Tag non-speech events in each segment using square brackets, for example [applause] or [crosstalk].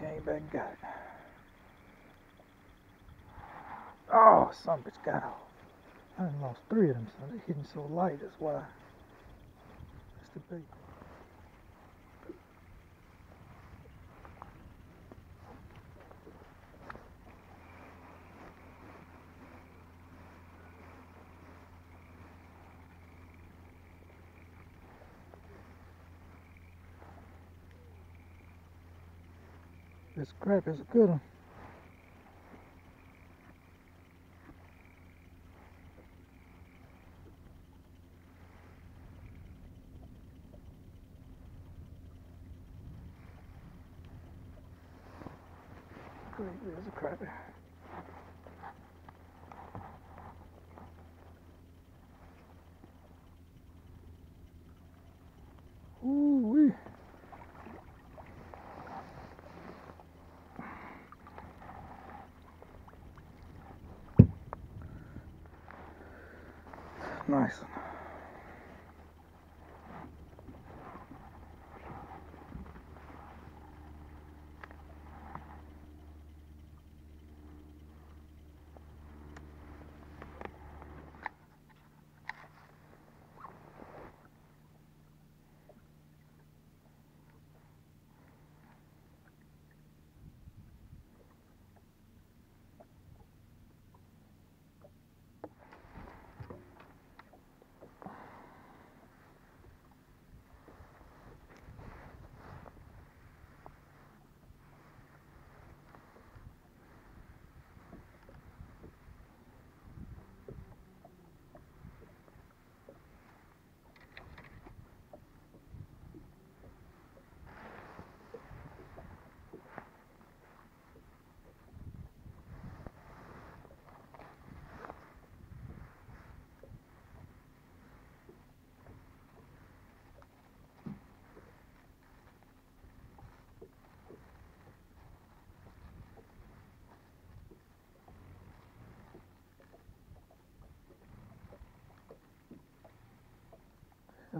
back and got it. Oh, some bitch got off. I lost three of them, so they're hitting so light, that's why. That's the bait. This crap is a good one. There's a crappie. Nice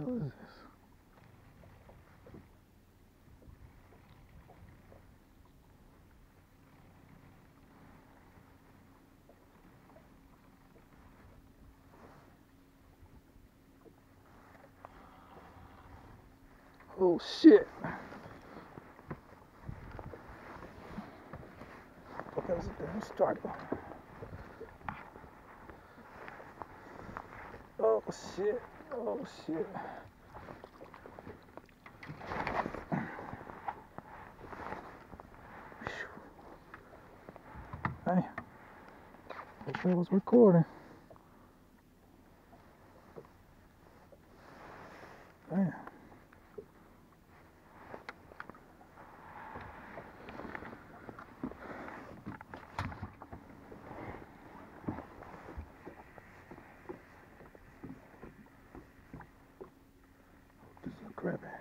hell is this? Oh shit. That was a damn starter. Oh shit. Oh shit. Hey, that was recording. Damn. This is a crappie.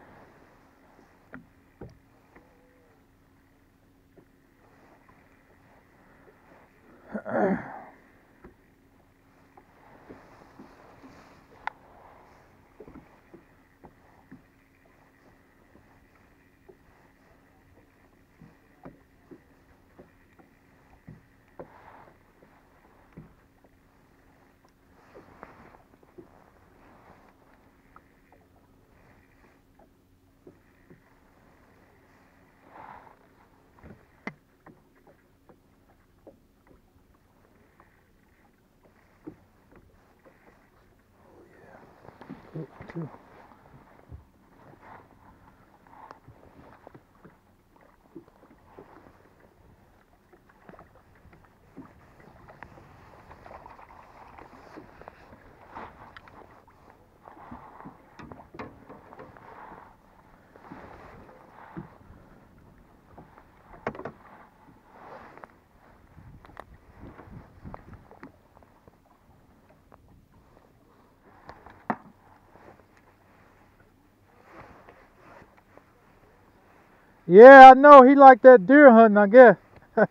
Good Yeah, I know. He liked that deer hunting, I guess. [laughs]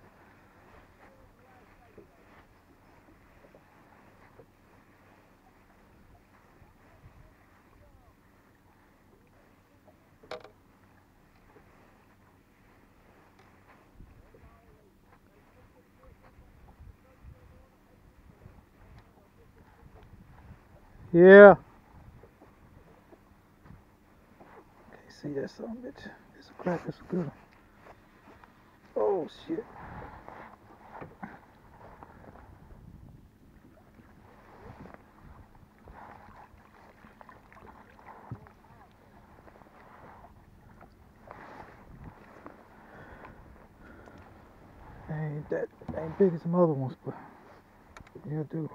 yeah. Okay, see that son bitch. Crap, it's a good one. Oh shit. Ain't that ain't big as some other ones, but yeah, do.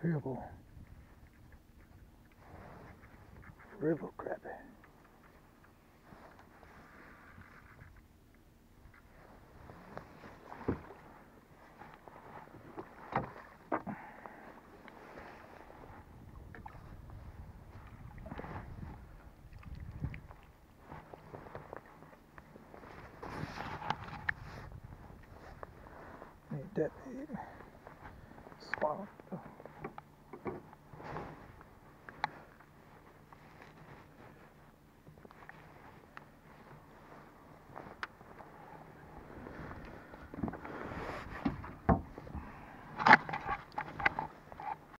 Boy. River crappie.